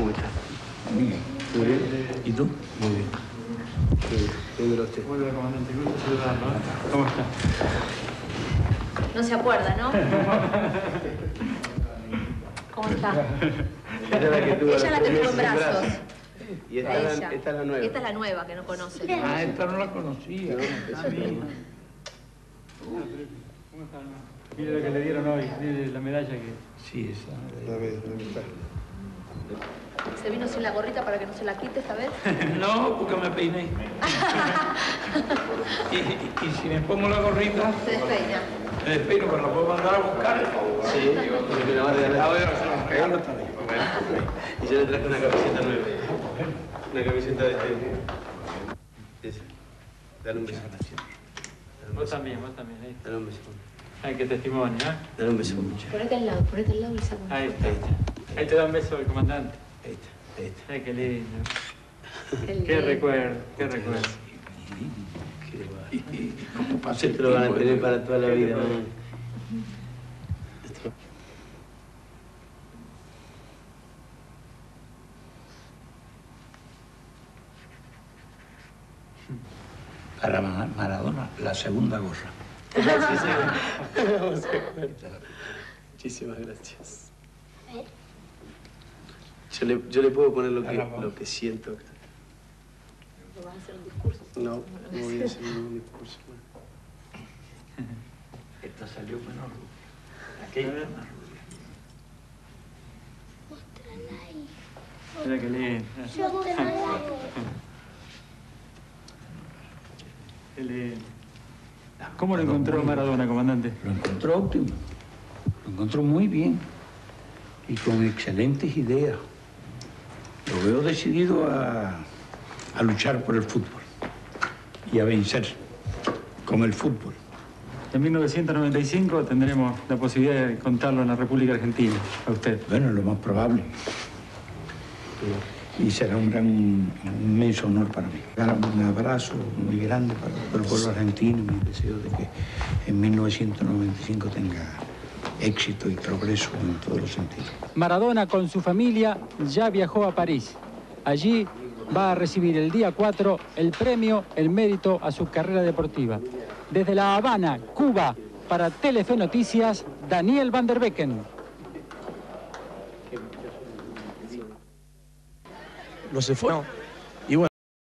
¿Cómo estás? Muy bien. Muy bien. ¿Y tú? Muy bien. Muy bien. Bienvenido usted. Comandante, gusto saludarlo. ¿eh? ¿Cómo está? No se acuerda, ¿no? ¿Cómo está? Esta es la que tuvo Ella la que tuvo en brazos. Y esta, es la, esta es la nueva. Esta es la nueva que no conoce. Ah, esta no la conocía. No, esa es la nueva. ¿Cómo está? Mire lo que le dieron hoy, mire la medalla que... Sí, esa. Está. ¿Se vino sin la gorrita para que no se la quite esta vez? No, porque me peiné. y, y- y si me pongo la gorrita, Se despeina. me despeino, pero la puedo mandar a buscar. Sí, porque la va a A regalar. ver, se regalo esta vez. Y yo le traje una camiseta nueva. Una camiseta de este. Esa. Dale un beso. Vos también, vos también. Ahí está. Dale un beso. Ay, qué testimonio, ¿eh? Dale un beso, mucho. Ponete al lado, ponete al lado y saca. Ahí está. Ahí te da un beso el comandante. Ahí está, ahí está. Ay, qué lindo. Qué Qué lindo. recuerdo, qué recuerdo. Qué como pasa el Esto lo van a tener para toda la vida. Esto- Para Ma- Maradona, la segunda gorra. Gracias. Vamos a ver. Muchísimas gracias. Yo le, yo le puedo poner lo que, lo que siento acá. ¿No vas a hacer un discurso? No, no voy a hacer ningún discurso. Esta salió menos rubia. Aquella más rubia. Mira qué lindo. Qué lindo. ¿Cómo lo encontró Maradona, comandante? Lo encontró óptimo. Lo encontró muy bien. Y con excelentes ideas. Lo veo decidido a, a luchar por el fútbol. Y a vencer con el fútbol. En 1995 tendremos la posibilidad de contarlo en la República Argentina, a usted. Bueno, lo más probable. Y será un gran, un inmenso honor para mí. Un abrazo muy grande para todo el pueblo argentino y mi deseo de que en 1995 tenga éxito y progreso en todos los sentidos. Maradona con su familia ya viajó a París. Allí va a recibir el día 4 el premio El Mérito a su carrera deportiva. Desde La Habana, Cuba, para Telefe Noticias, Daniel Van der Becken. No se fue.